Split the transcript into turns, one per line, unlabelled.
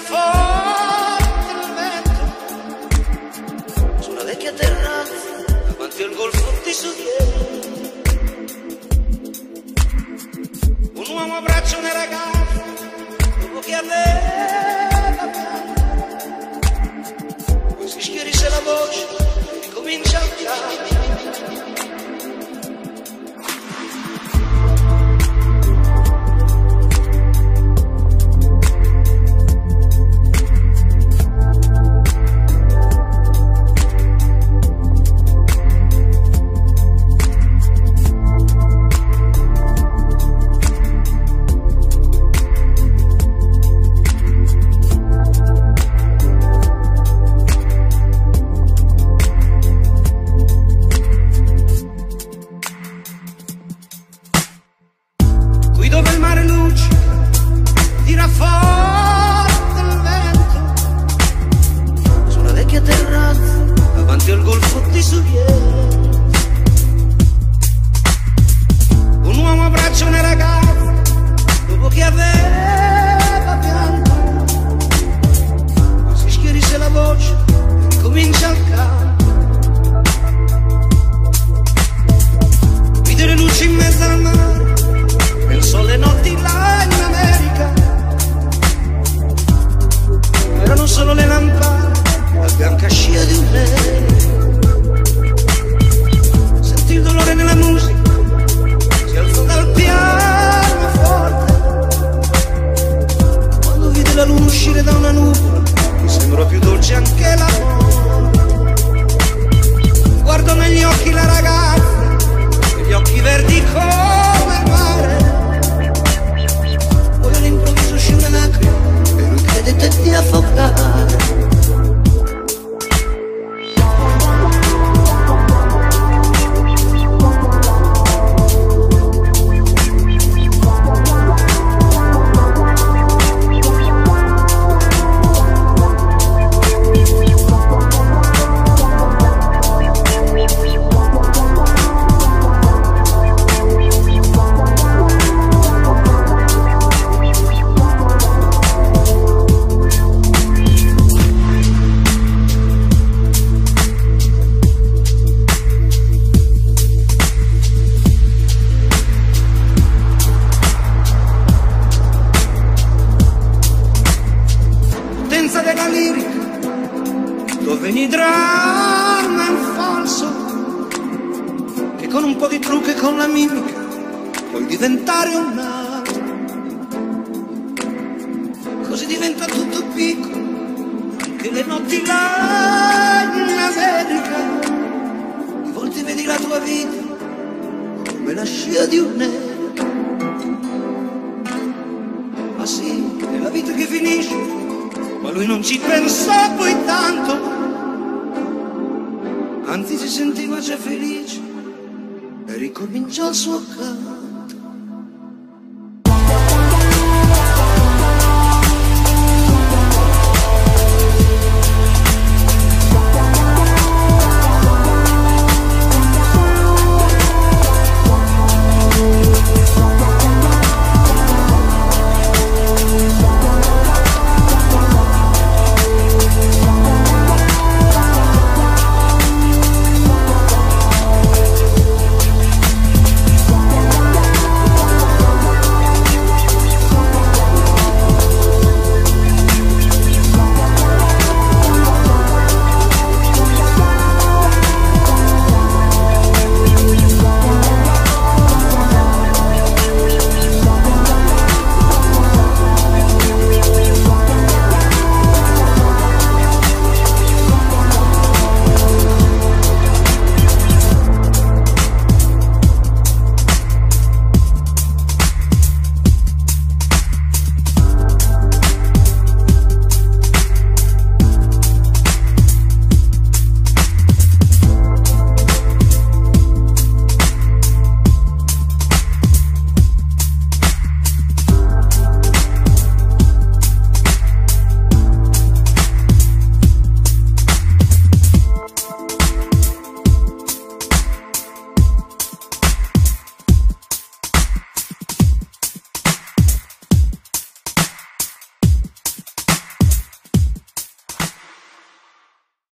Forte il vento su una vecchia terrazza davanti al golfo di Sudiero un uomo abbraccia una ragazza dopo che aveva pianto poi si schierisce la voce e comincia a cantare davanti al golfo di Suviere uscire da una nuvola. Mi sembrò più dolce anche l'amore Guardo negli occhi la ragazza gli occhi verdi come dove ogni dramma è un falso che con un po' di trucco e con la mimica puoi diventare un altro. Così diventa tutto piccolo anche le notti là in America di volte vedi la tua vita come la scia di un nero. Ma sì, è la vita che finisce ma lui non ci pensò poi tanto, anzi si sentiva già felice e ricominciò il suo canto.